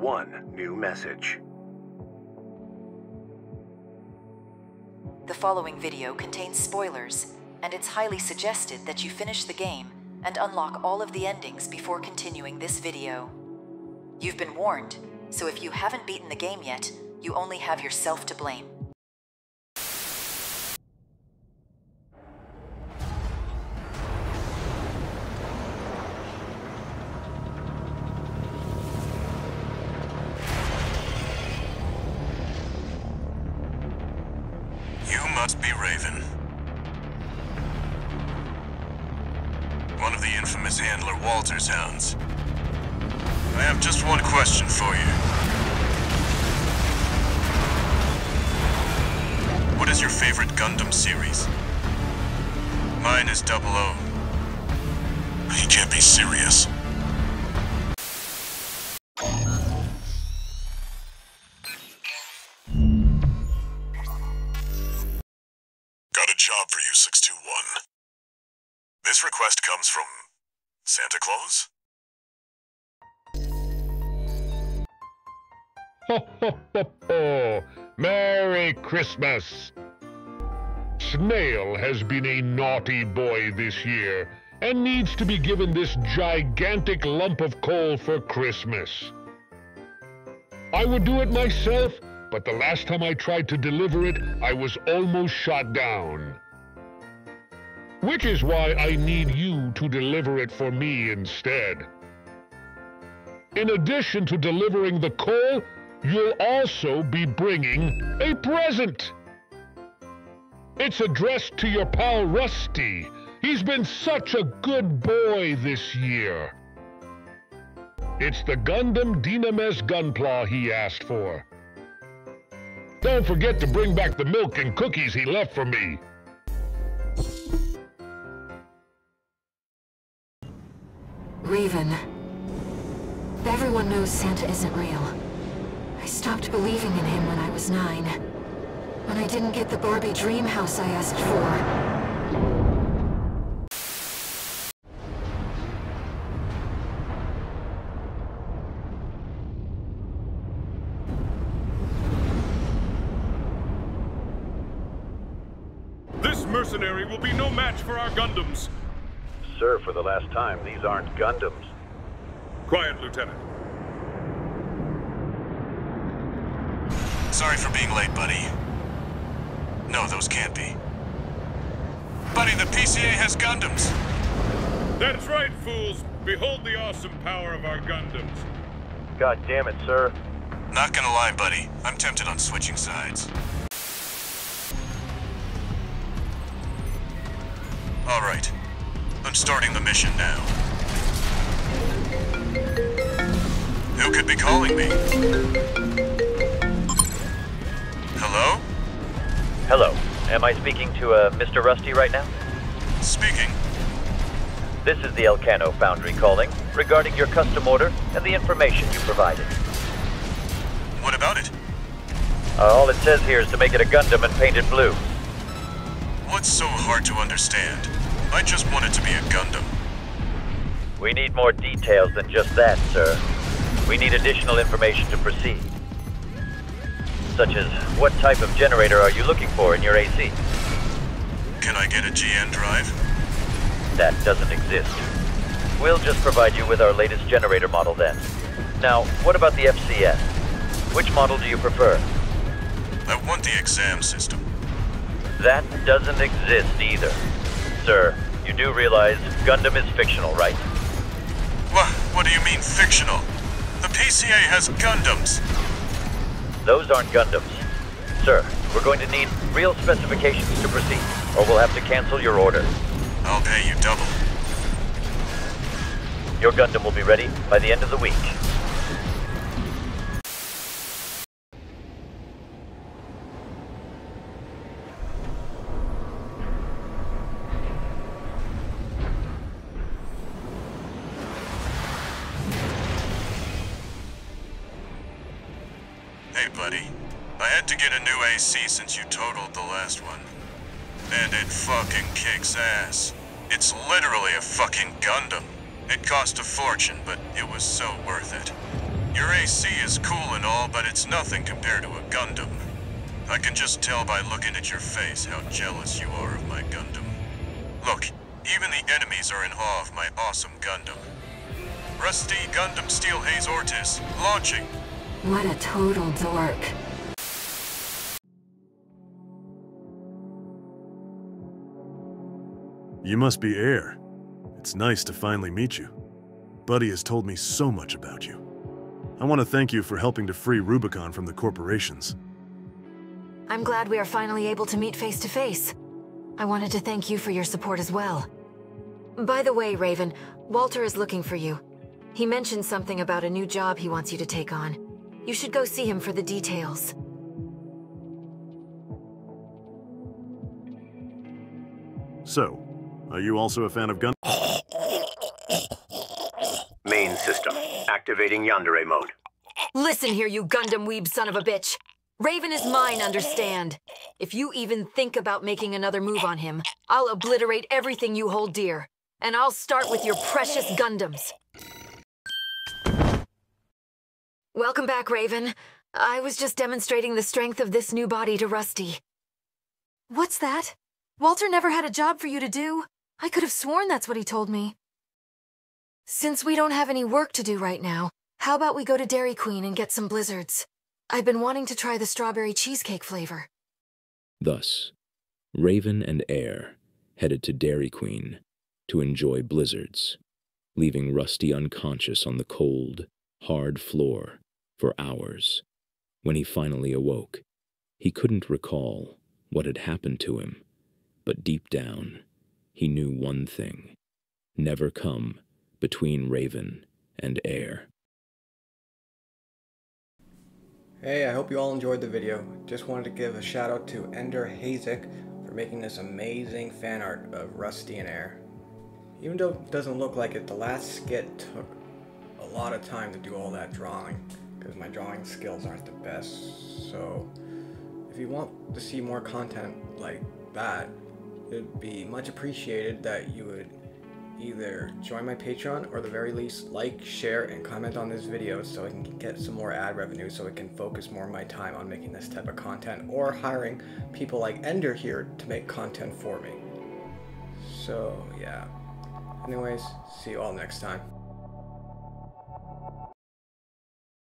one new message. The following video contains spoilers, and it's highly suggested that you finish the game and unlock all of the endings before continuing this video. You've been warned, so if you haven't beaten the game yet, you only have yourself to blame. Be Raven. One of the infamous handler Walter's hounds. I have just one question for you. What is your favorite Gundam series? Mine is Double O. He can't be serious. You, 621. This request comes from Santa Claus? Ho, ho, ho, ho. Merry Christmas! Snail has been a naughty boy this year and needs to be given this gigantic lump of coal for Christmas. I would do it myself, but the last time I tried to deliver it, I was almost shot down. Which is why I need you to deliver it for me instead. In addition to delivering the coal, you'll also be bringing a present. It's addressed to your pal Rusty. He's been such a good boy this year. It's the Gundam Dynames Gunpla he asked for. Don't forget to bring back the milk and cookies he left for me. Raven. Everyone knows Santa isn't real. I stopped believing in him when I was nine. When I didn't get the Barbie dream house I asked for. This mercenary will be no match for our Gundams. Sir, for the last time, these aren't Gundams. Quiet, Lieutenant. Sorry for being late, buddy. No, those can't be. Buddy, the PCA has Gundams. That's right, fools. Behold the awesome power of our Gundams. God damn it, sir. Not gonna lie, buddy. I'm tempted on switching sides. All right. Starting the mission now. Who could be calling me? Hello? Hello. Am I speaking to uh, Mr. Rusty right now? Speaking. This is the Elcano Foundry calling regarding your custom order and the information you provided. What about it? Uh, all it says here is to make it a Gundam and paint it blue. What's so hard to understand? I just want it to be a Gundam. We need more details than just that, sir. We need additional information to proceed. Such as, what type of generator are you looking for in your AC? Can I get a GN drive? That doesn't exist. We'll just provide you with our latest generator model then. Now, what about the FCS? Which model do you prefer? I want the exam system. That doesn't exist either. Sir, you do realize Gundam is fictional, right? What? What do you mean fictional? The PCA has Gundams. Those aren't Gundams. Sir, we're going to need real specifications to proceed, or we'll have to cancel your order. I'll pay you double. Your Gundam will be ready by the end of the week. To get a new AC since you totaled the last one. And it fucking kicks ass. It's literally a fucking Gundam. It cost a fortune, but it was so worth it. Your AC is cool and all, but it's nothing compared to a Gundam. I can just tell by looking at your face how jealous you are of my Gundam. Look, even the enemies are in awe of my awesome Gundam. Rusty Gundam Steel Haze Ortus, launching! What a total dork. You must be Ayre. It's nice to finally meet you. Buddy has told me so much about you. I want to thank you for helping to free Rubicon from the corporations. I'm glad we are finally able to meet face to face. I wanted to thank you for your support as well. By the way, Raven, Walter is looking for you. He mentioned something about a new job he wants you to take on. You should go see him for the details. So, are you also a fan of gun? Main system. Activating Yandere mode. Listen here, you Gundam weeb son of a bitch. Raven is mine, understand? If you even think about making another move on him, I'll obliterate everything you hold dear. And I'll start with your precious Gundams. Welcome back, Raven. I was just demonstrating the strength of this new body to Rusty. What's that? Walter never had a job for you to do. I could have sworn that's what he told me. Since we don't have any work to do right now, how about we go to Dairy Queen and get some blizzards? I've been wanting to try the strawberry cheesecake flavor. Thus, Raven and Ayre headed to Dairy Queen to enjoy blizzards, leaving Rusty unconscious on the cold, hard floor for hours. When he finally awoke, he couldn't recall what had happened to him, but deep down, he knew one thing never come between Raven and Ayre. Hey, I hope you all enjoyed the video. Just wanted to give a shout out to Ender Haziq for making this amazing fan art of Rusty and Ayre. Even though it doesn't look like it, the last skit took a lot of time to do all that drawing because my drawing skills aren't the best. So if you want to see more content like that, it'd be much appreciated that you would either join my Patreon or the very least like, share, and comment on this video so I can get some more ad revenue so I can focus more of my time on making this type of content or hiring people like Ender here to make content for me. So yeah. Anyways, see you all next time.